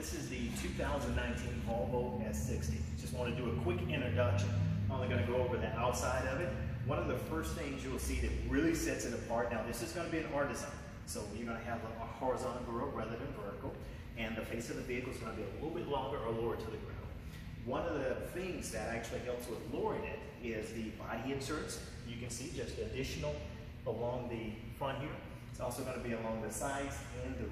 This is the 2019 Volvo S60. Just want to do a quick introduction. I'm only going to go over the outside of it. One of the first things you'll see that really sets it apart, now this is going to be an R design, so you're going to have a horizontal grille rather than vertical, and the face of the vehicle is going to be a little bit longer or lower to the ground. One of the things that actually helps with lowering it is the body inserts. You can see just additional along the front here. It's also going to be along the sides and the.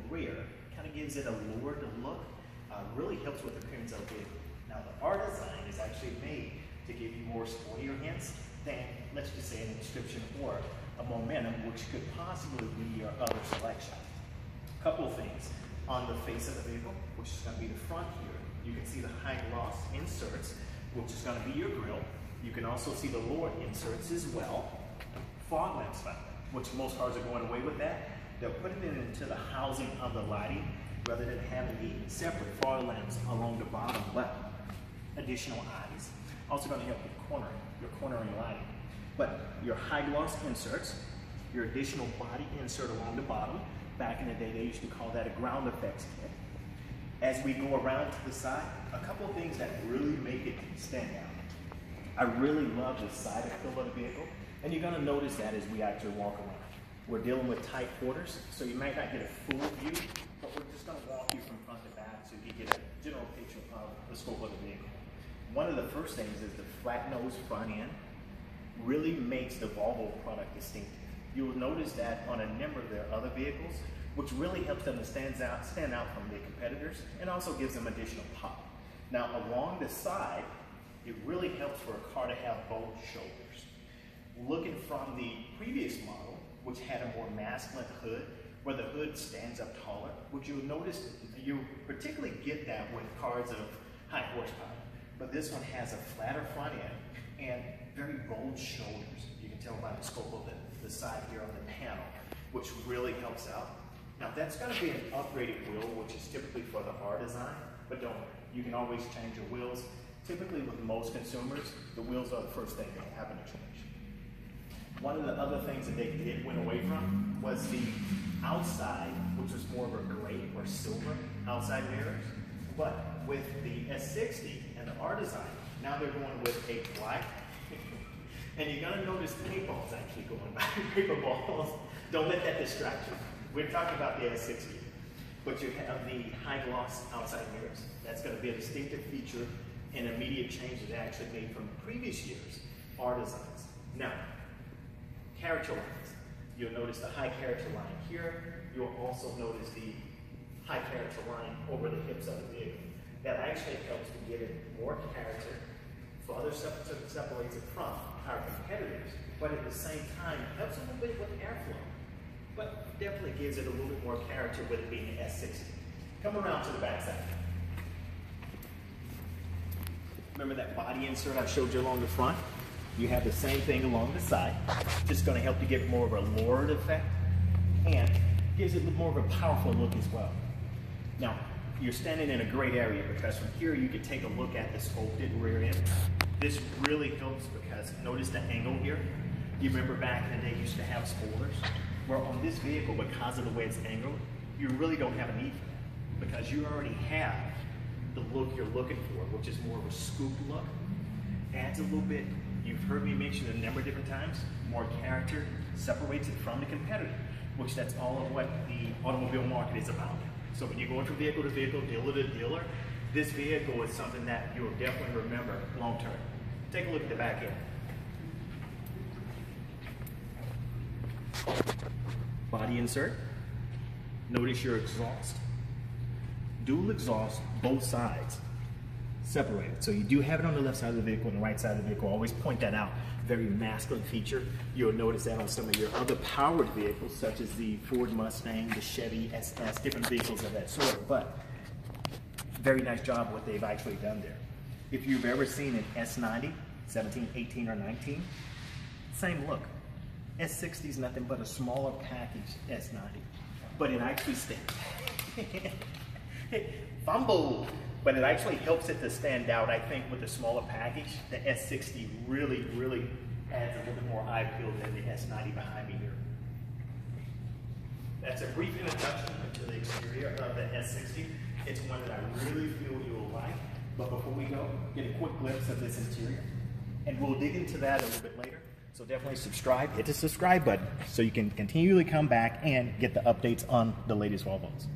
Kind of gives it a lowered look. Uh, really helps with the appearance of vehicle. Now the R design is actually made to give you more sportier hints than, let's just say, an inscription or a momentum, which could possibly be your other selection. A couple of things. On the face of the vehicle, which is going to be the front here, you can see the high gloss inserts, which is going to be your grill. You can also see the lower inserts as well. Fog lamps, which most cars are going away with that. They're putting it into the housing of the lighting rather than having the separate fog lamps along the bottom left. Additional eyes. Also going to help with cornering, your cornering lighting. But your high gloss inserts, your additional body insert along the bottom. Back in the day, they used to call that a ground effects kit. As we go around to the side, a couple of things that really make it stand out. I really love the side of the vehicle, and you're gonna notice that as we actually walk around. We're dealing with tight quarters, so you might not get a full view, but we're just gonna walk you from front to back so you get a general picture of the scope of the vehicle. One of the first things is the flat nose front end really makes the Volvo product distinctive. You'll notice that on a number of their other vehicles, which really helps them to stand out, stand out from their competitors and also gives them additional pop. Now along the side, it really helps for a car to have both shoulders. Looking from the previous model, which had a more masculine hood, where the hood stands up taller, which you'll notice, you particularly get that with cars of high horsepower. But this one has a flatter front end and very bold shoulders. You can tell by the scope of the, the side here on the panel, which really helps out. Now that's going to be an upgraded wheel, which is typically for the R design, but don't worry, you can always change your wheels Typically with most consumers, the wheels are the first thing they happen to change. One of the other things that they did went away from was the outside, which was more of a gray or silver outside mirrors. But with the S60 and the R design, now they're going with a black. and you're gonna notice paintballs actually going by, paper balls. Don't let that distract you. We're talking about the S60. But you have the high gloss outside mirrors. That's gonna be a distinctive feature an immediate change that actually made from previous years R designs. Now, character lines. You'll notice the high character line here. You'll also notice the high character line over the hips of the vehicle. That actually helps to give it more character, further separates it from our competitors, but at the same time helps a little bit with airflow. But definitely gives it a little bit more character with it being an S60. Come around to the back side. Remember that body insert I showed you along the front? You have the same thing along the side. Just gonna help you get more of a lowered effect and gives it more of a powerful look as well. Now, you're standing in a great area because from here you can take a look at the sculpted rear end. This really helps because notice the angle here. You remember back in the day you used to have spoilers? Where on this vehicle, because of the way it's angled, you really don't have a need for that because you already have the look you're looking for, which is more of a scoop look. Adds a little bit, you've heard me mention a number of different times, more character, separates it from the competitor, which that's all of what the automobile market is about. So when you're going from vehicle to vehicle, dealer to dealer, this vehicle is something that you'll definitely remember long term. Take a look at the back end. Body insert. Notice your exhaust dual exhaust, both sides separated. So you do have it on the left side of the vehicle and the right side of the vehicle. Always point that out. Very masculine feature. You'll notice that on some of your other powered vehicles, such as the Ford Mustang, the Chevy SS, different vehicles of that sort. But very nice job what they've actually done there. If you've ever seen an S90, 17, 18, or 19, same look. S60 is nothing but a smaller package S90, but it actually stands. fumble. But it actually helps it to stand out, I think, with the smaller package. The S60 really, really adds a little bit more eye appeal than the S90 behind me here. That's a brief introduction to the exterior of the S60. It's one that I really feel you'll like. But before we go, get a quick glimpse of this interior. And we'll dig into that a little bit later. So definitely subscribe, hit the subscribe button so you can continually come back and get the updates on the latest Volvos.